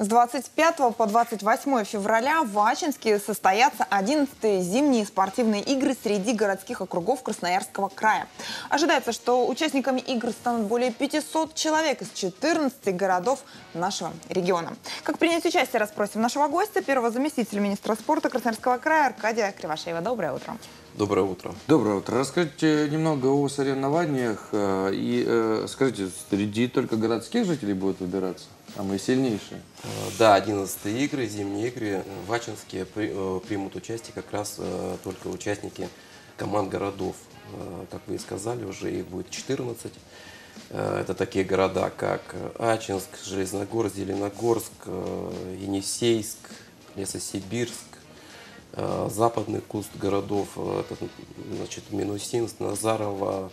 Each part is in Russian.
С 25 по 28 февраля в Ачинске состоятся 11-е зимние спортивные игры среди городских округов Красноярского края. Ожидается, что участниками игр станут более 500 человек из 14 городов нашего региона. Как принять участие, расспросим нашего гостя, первого заместителя министра спорта Красноярского края Аркадия Кривошеева. Доброе утро. Доброе утро. Доброе утро. Расскажите немного о соревнованиях э, и э, скажите, среди только городских жителей будут выбираться, а мы сильнейшие? Э, да, 11 игры, зимние игры в Ачинске примут участие как раз только участники команд городов. Как вы и сказали, уже их будет 14. Это такие города, как Ачинск, Железногорск, Зеленогорск, Енисейск, Лесосибирск, Э, западный куст городов, э, это, значит, Минусинск, Назарова,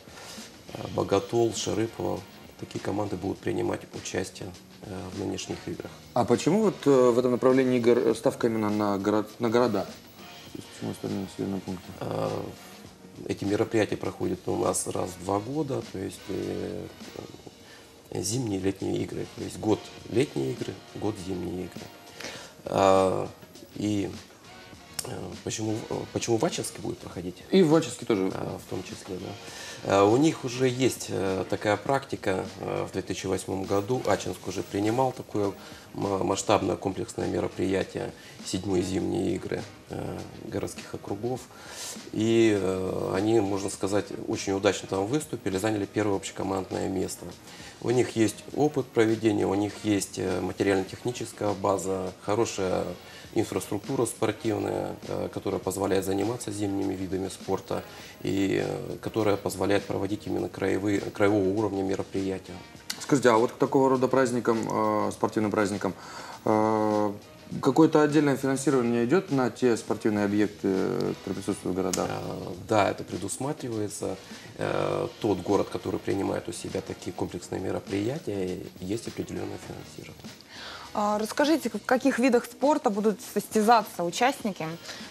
э, Боготол, Шарыпово. Такие команды будут принимать участие в нынешних играх. А почему вот в этом направлении игр ставка именно на, город, на города? Почему остальные населенные пункты? Эти мероприятия проходят у нас раз в два года, то есть зимние и летние игры. То есть год летние игры, год зимние игры. И Э, почему, э, почему в Ачинске будет проходить? И в Ачинске тоже. А, в том числе, да. У них уже есть такая практика. В 2008 году Ачинск уже принимал такое масштабное комплексное мероприятие «Седьмые зимние игры» городских округов. И они, можно сказать, очень удачно там выступили, заняли первое общекомандное место. У них есть опыт проведения, у них есть материально-техническая база, хорошая инфраструктура спортивная, э, которая позволяет заниматься зимними видами спорта и э, которая позволяет проводить именно краевые, краевого уровня мероприятия. Скажите, а вот к такого рода праздникам, э, спортивным праздникам, Какое-то отдельное финансирование идет на те спортивные объекты, которые присутствуют в городах? Да, это предусматривается. Тот город, который принимает у себя такие комплексные мероприятия, есть определенное финансирование. А, расскажите, в каких видах спорта будут состязаться участники?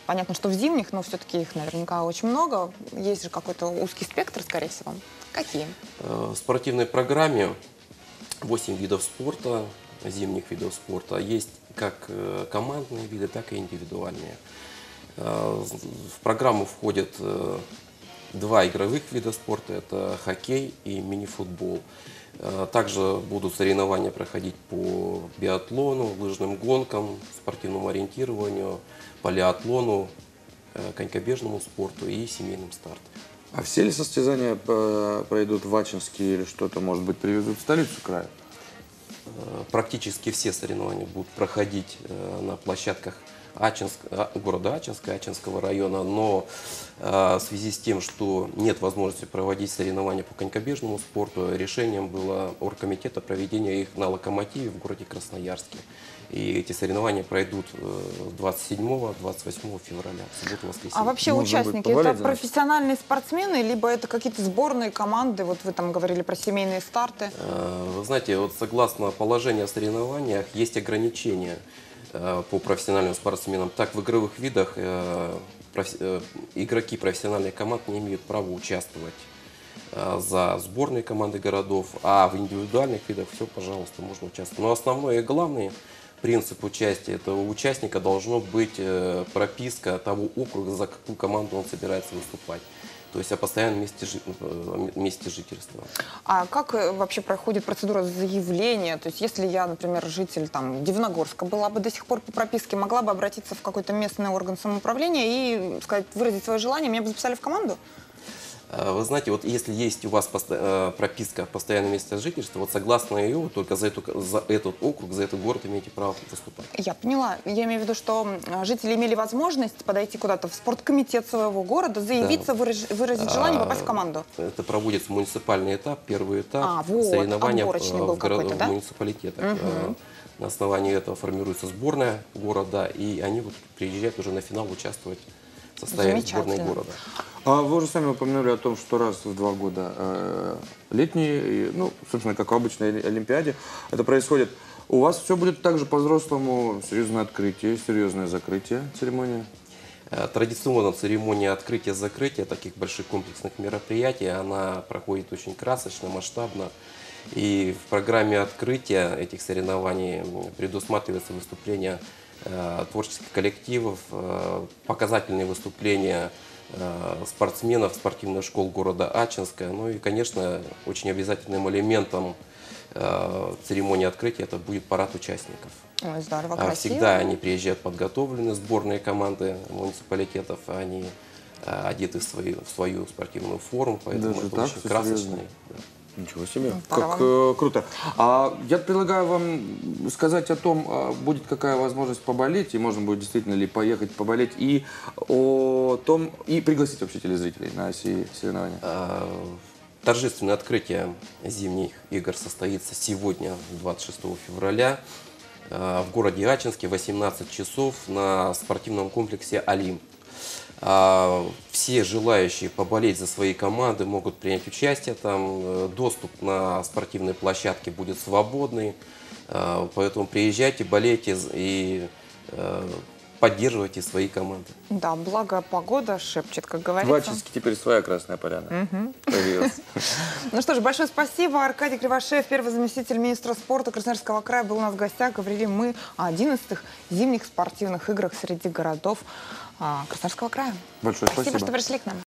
Понятно, что в зимних, но все-таки их наверняка очень много. Есть же какой-то узкий спектр, скорее всего. Какие? Э, в спортивной программе 8 видов спорта, зимних видов спорта. Есть как э, командные виды, так и индивидуальные. Э, в программу входят два игровых вида спорта. Это хоккей и мини-футбол. Э, также будут соревнования проходить по биатлону, лыжным гонкам, спортивному ориентированию, полиатлону, э, конькобежному спорту и семейным стартам. А все ли состязания э, пройдут в Ачинске или что-то, может быть, привезут в столицу края? Практически все соревнования будут проходить на площадках Ачинск, а, города Ачинска, Ачинского района, но а, в связи с тем, что нет возможности проводить соревнования по конькобежному спорту, решением было оргкомитета проведения их на локомотиве в городе Красноярске. И эти соревнования пройдут 27-28 э, февраля, субботу, воскресенье. А вообще Можно участники, это профессиональные спортсмены, либо это какие-то сборные команды? Вот вы там говорили про семейные старты. Э, вы знаете, вот согласно положению о соревнованиях есть ограничения. Э, по профессиональным спортсменам, так в игровых видах э, э, игроки профессиональных команд не имеют права участвовать за сборные команды городов, а в индивидуальных видах все, пожалуйста, можно участвовать. Но основной и главный принцип участия этого участника должно быть прописка того округа, за какую команду он собирается выступать то есть о постоянном месте, э, месте жительства. А как э, вообще проходит процедура заявления? То есть если я, например, житель там, Дивногорска, была бы до сих пор по прописке, могла бы обратиться в какой-то местный орган самоуправления и сказать, выразить свое желание, меня бы записали в команду? Э, вы знаете, вот если есть у вас э, прописка постоянное место жительства, вот согласно ее, вы только за, эту, за этот округ, за этот город имеете право выступать. Я поняла. Я имею в виду, что жители имели возможность подойти куда-то в спорткомитет своего города, заявиться, да. выразить, выразить желание попасть в команду. Это проводится муниципальный этап, первый этап а, вот, соревнования в, в, город, да? в муниципалитетах. Угу. На основании этого формируется сборная города, и они вот приезжают уже на финал участвовать в составе сборной города. А вы уже сами упомянули о том, что раз в два года э, летние, ну, собственно, как в обычной Олимпиаде, это происходит. У вас все будет также по-взрослому, серьезное открытие, серьезное закрытие церемония? Э, традиционно церемония открытия-закрытия таких больших комплексных мероприятий, она проходит очень красочно, масштабно. И в программе открытия этих соревнований предусматривается выступление творческих коллективов, э, показательные выступления э, спортсменов спортивных школ города Ачинска. Ну и, конечно, очень обязательным элементом э, церемонии открытия это будет парад участников. Ой, здорово, А красиво. Всегда они приезжают подготовлены, сборные команды муниципалитетов, они а, одеты в свою, в свою спортивную форму, поэтому Даже это так? очень серьезно? да. Ничего себе. пора Как э, круто. А я предлагаю вам сказать о том, а, будет какая возможность поболеть, и можно будет действительно ли поехать поболеть, и о том, и пригласить вообще телезрителей на сии соревнования. А, Торжественное открытие зимних игр состоится сегодня, 26 февраля, а, в городе Ачинске, 18 часов на спортивном комплексе «Олимп». А, Все желающие поболеть за свои команды могут принять участие. Там э, доступ на спортивные площадки будет свободный. А, Поэтому приезжайте, болейте и э, поддерживайте свои команды. Да, благо погода шепчет, как говорится. Ачинске теперь своя Красная Поляна появилась. Ну что ж, большое спасибо. Аркадий Кривошеев, первый заместитель министра спорта Красноярского края, был у нас в гостях. Говорили мы о 11-х зимних спортивных играх среди городов а, Красноярского края. Большое Спасибо, спасибо. что пришли к нам.